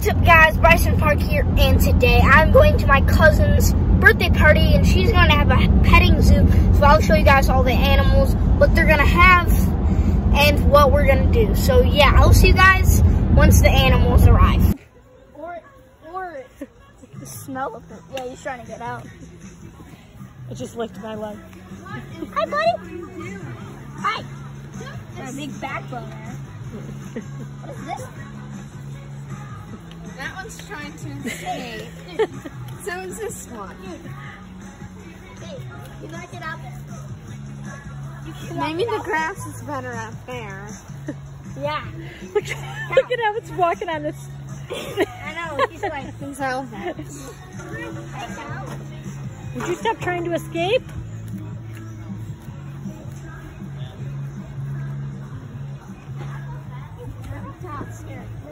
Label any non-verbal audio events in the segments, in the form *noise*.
What's up guys, Bryson Park here, and today I'm going to my cousin's birthday party and she's going to have a petting zoo. So I'll show you guys all the animals, what they're going to have, and what we're going to do. So yeah, I'll see you guys once the animals arrive. Or, or the smell of it. Yeah, he's trying to get out. It just licked my leg. Hi buddy. Hi. Got a big backbone there. What is this? That one's trying to escape. *laughs* so is this one. Hey, you gotta get out there. You can Maybe the grass is better up there. *laughs* Yeah. *laughs* Look, look at how it's walking on this. I know, he's like, hey, Would you stop trying to escape?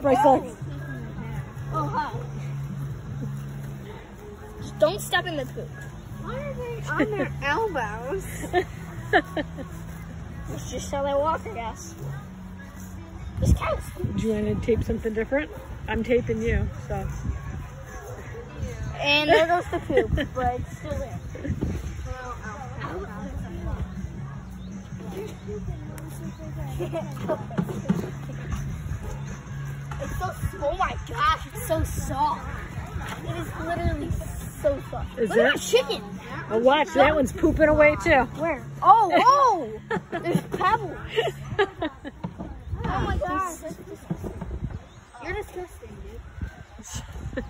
Bryce, look. Oh, don't step in the poop. why are they on their *laughs* elbows? *laughs* It's just how they walk, I guess. This cows. Do you want to tape something different? I'm taping you, so. And there goes the poop, *laughs* but it's still there. It's so, oh my gosh, it's so soft. It is literally so soft. Is Look at it? that chicken. Oh, watch, that one's pooping away too. Where? Oh, *laughs* oh! There's pebbles. Oh my gosh. disgusting. You're disgusting, dude.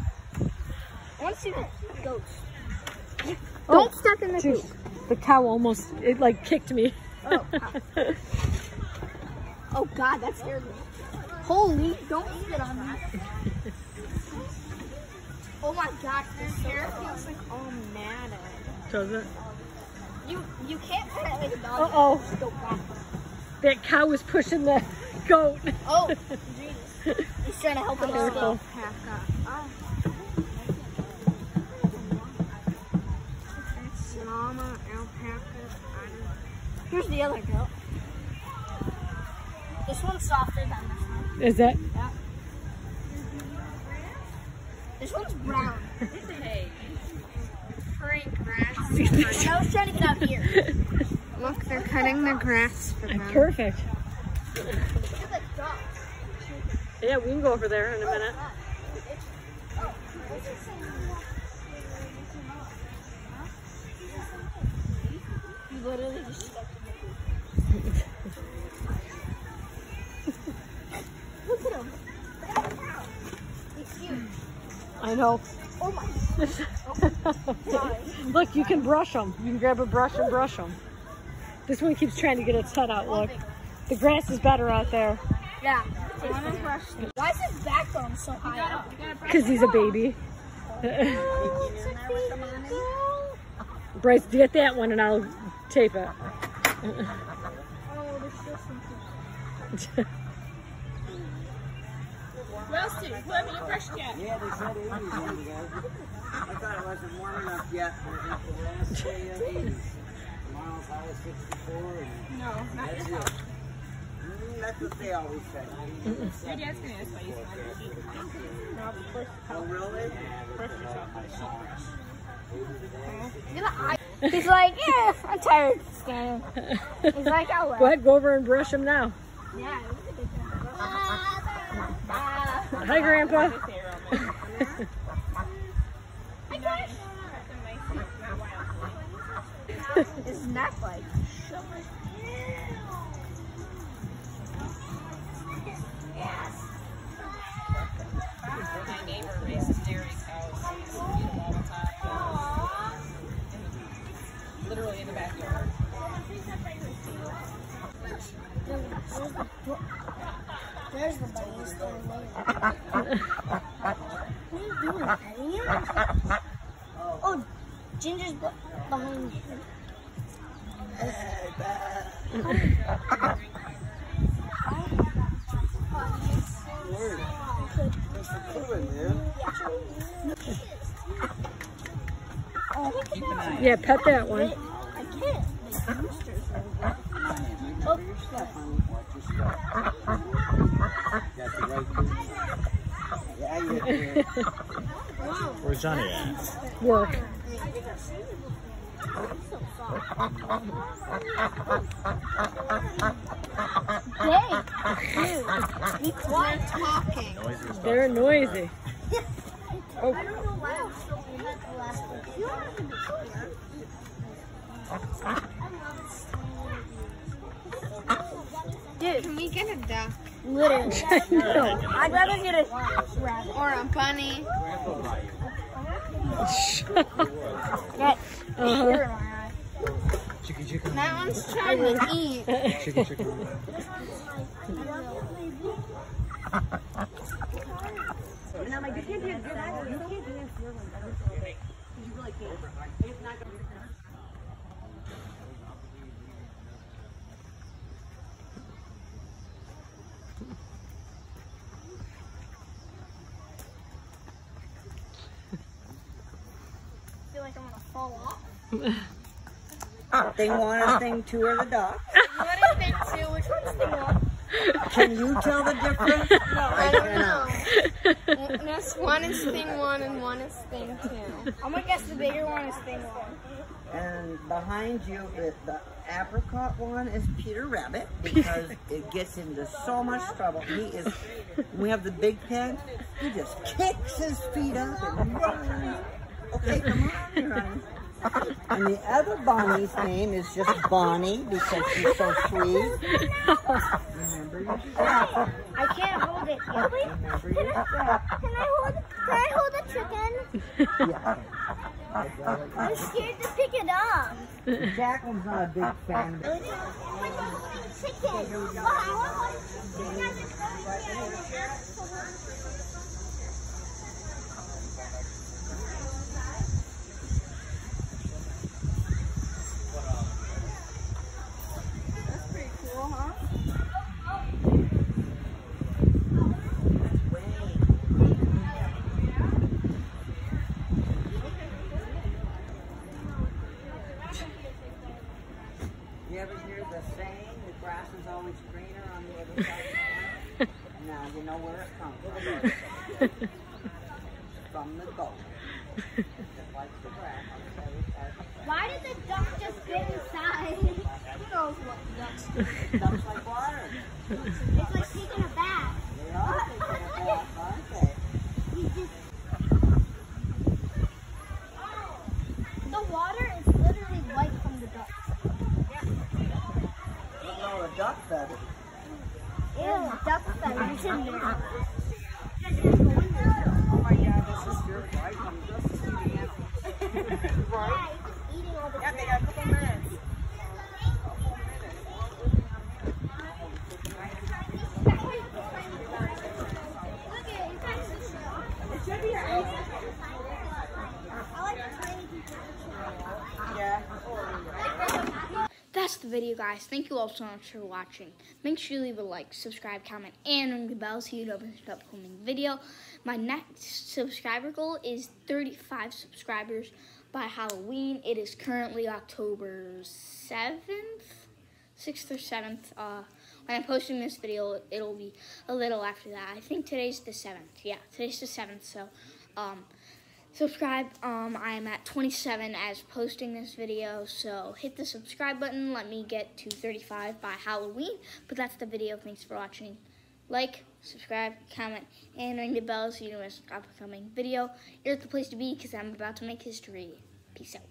I want to see the ghost. Oh. Don't step in the poop. the cow almost, it like kicked me. Oh, *laughs* oh God, that scared me. Holy, don't spit on me. Oh my gosh, this hair feels like all mad at Does it? you you can't pet it like a dog. Go back. That cow was pushing the goat. Oh, *laughs* Jesus. He's trying to help it. Careful. alpaca. Oh. Llama, alpaca. Here's the other goat. This one's softer than this one. Is it? This one's brown. Free grass. And *laughs* I was trying to get out here. *laughs* Look, they're cutting the grass for them. Perfect. Look at the dog. Uh, yeah, we can go over there in a minute. Oh, you literally just stuck in the poop. Look at him. He's huge. I know. Oh my. *laughs* Look, you can brush them. You can grab a brush and brush them. This one keeps trying to get its head out. Look, the grass is better out there Yeah. Why is his backbone so high up? because he's a baby. *laughs* Bryce, get that one and I'll tape it. Oh, *laughs* There's still something. Yeah, they said it was young. I thought it wasn't warm enough yet for the last day of 80s. Tomorrow's high is 64 and No, not that's your house. Mm, that's what they always say. Your dad's gonna ask why you smell Oh, really? He's like, yeah, I'm tired of standing. He's like, oh Go ahead, go over and brush him now. Yeah. Hi, Grandpa. His *laughs* neck like. My neighbor raises dairy Ginger's behind you. Yeah, pet that one. I can't. The roosters are Oh, Watch your step. Got the right Yeah, you *laughs* did. Where's Johnny at? Work. Be quiet talking. Noisy. They're noisy. Oh, I don't know why I'm still in the last one. You don't have to be scared. Dude, can we get a duck *laughs* literally. no. I'd rather get a rabbit. or a bunny? Uh-huh. Chicken, chicken. That one's trying to eat. Chicken, chicken. Like I'm gonna fall off. *laughs* Ah, thing one *laughs* and thing two are the ducks. What is thing two? Which one's thing one? Can you tell the difference? *laughs* No, I don't know. Yes, one is thing one and one is thing two. I'm gonna guess the bigger one is thing one. And behind you, is the apricot one is Peter Rabbit because it gets into so much trouble. He is, we have the big pen, he just kicks his feet up and runs. Okay, come on. And the other Bonnie's name is just Bonnie because she's so sweet. Remember I can't hold it. yet. Remember your Can I hold? Can I hold the chicken? Yeah. I'm scared to pick it up. Jacqueline's not a big fan. of it. Chicken. Oh, cool, huh? You ever hear the saying, the grass is always greener on the other side of the farm? Now you know where it comes from. From the goat. Just like the grass on the other side of the farm. Why did the duck just get inside? Who knows what ducks do? Ducks like water. It's like taking a bath. They are taking a bath, aren't they? The water is literally white from the ducks. Look at all the duck feathers. Ew, duck feathers in there. Oh my god, this is your right. I'm just eating it. Yeah, he's eating all the Yeah, they got a couple minutes. Yeah. That's the video, guys. Thank you all so much for watching. Make sure you leave a like, subscribe, comment, and ring the bell so you don't miss an upcoming video. My next subscriber goal is 35 subscribers by Halloween. It is currently October 7th, 6th or 7th. Uh, when I'm posting this video, it'll be a little after that. I think today's the 7th. Yeah, today's the 7th. So, um, subscribe. Um, I'm at 27 as posting this video, so hit the subscribe button. Let me get to 35 by Halloween, but that's the video. Thanks for watching. Like, subscribe, comment, and ring the bell so you don't miss an upcoming video. You're the place to be because I'm about to make history. Peace out.